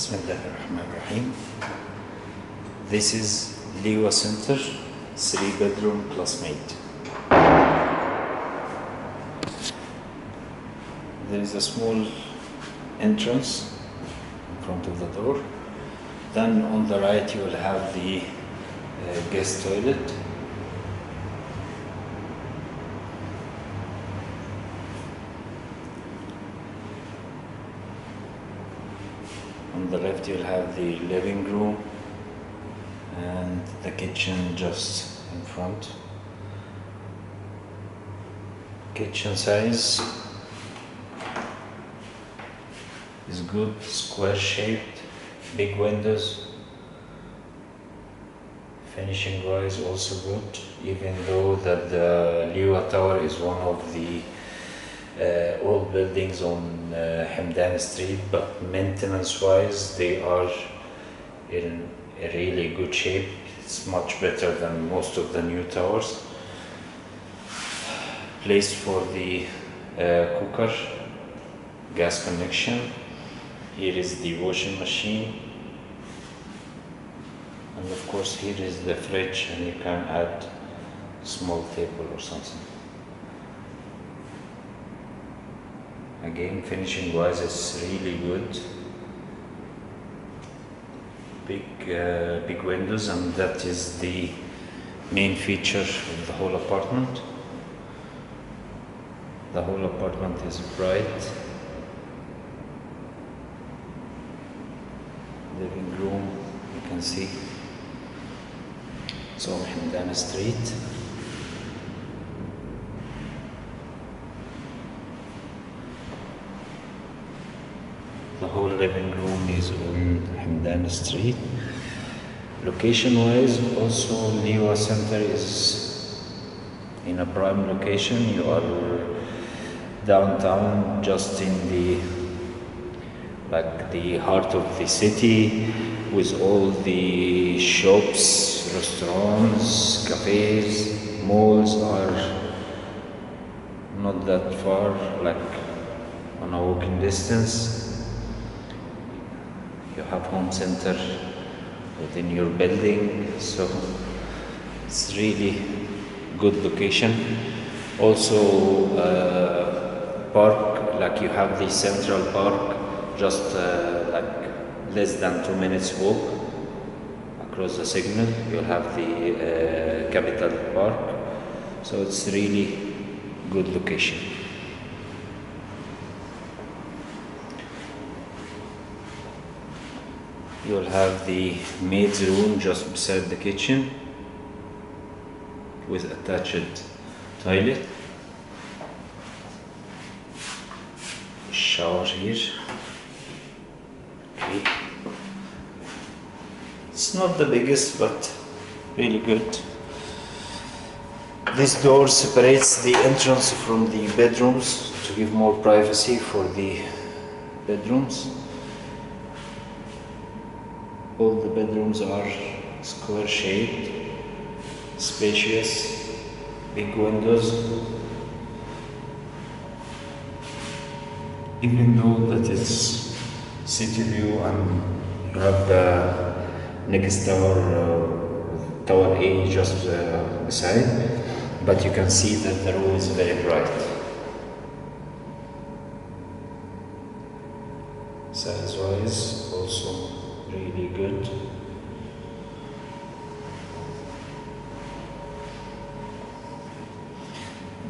Bismillah ar-Rahman ar-Rahim. This is Liwa Center, three bedroom classmate. There is a small entrance in front of the door. Then on the right you will have the uh, guest toilet. On the left you'll have the living room and the kitchen just in front. Kitchen size is good, square shaped, big windows. Finishing wise also good, even though that the Liwa Tower is one of the uh, old buildings on uh, Hamdan Street, but maintenance wise they are in a really good shape. It's much better than most of the new towers. Place for the uh, cooker, gas connection. Here is the washing machine. And of course here is the fridge and you can add small table or something. Again, finishing wise is really good. Big, uh, big windows, and that is the main feature of the whole apartment. The whole apartment is bright. Living room, you can see. It's on Hamdan Street. The whole living room is on Hamdan Street. Location wise, also Liwa Center is in a prime location. You are downtown, just in the like the heart of the city, with all the shops, restaurants, cafes, malls are not that far, like on a walking distance you have home center within your building so it's really good location. Also uh, park like you have the central park just uh, like less than two minutes walk across the signal you'll have the uh, capital park. So it's really good location You'll have the maid's room just beside the kitchen with attached toilet. Shower here. Okay. It's not the biggest, but really good. This door separates the entrance from the bedrooms to give more privacy for the bedrooms. All the bedrooms are square shaped, spacious, big windows. Even though that is city view and you have the next tower, uh, tower A just uh, beside, but you can see that the room is very bright. Size wise also really good.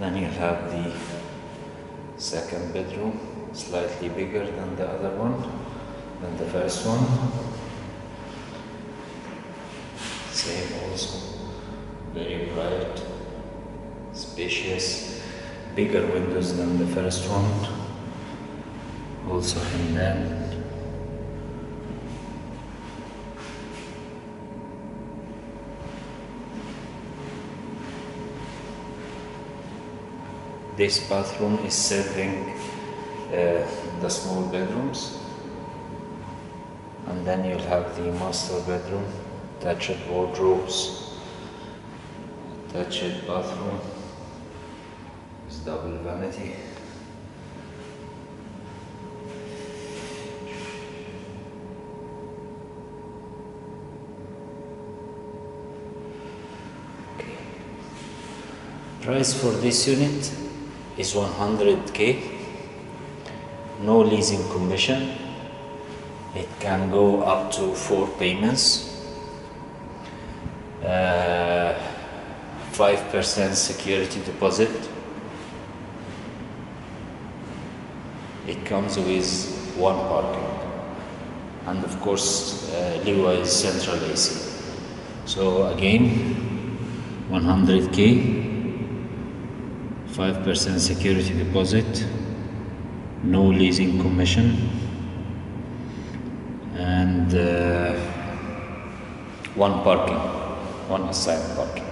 Then you have the second bedroom, slightly bigger than the other one, than the first one. Same also, very bright, spacious, bigger windows than the first one. Also in them This bathroom is serving uh, the small bedrooms. And then you'll have the master bedroom, attached wardrobes, attached bathroom, it's double vanity. price for this unit is 100k no leasing commission. It can go up to four payments. Uh, 5% security deposit. It comes with one parking. And of course uh, is central AC so again 100k 5% security deposit no leasing commission and uh, one parking one assigned parking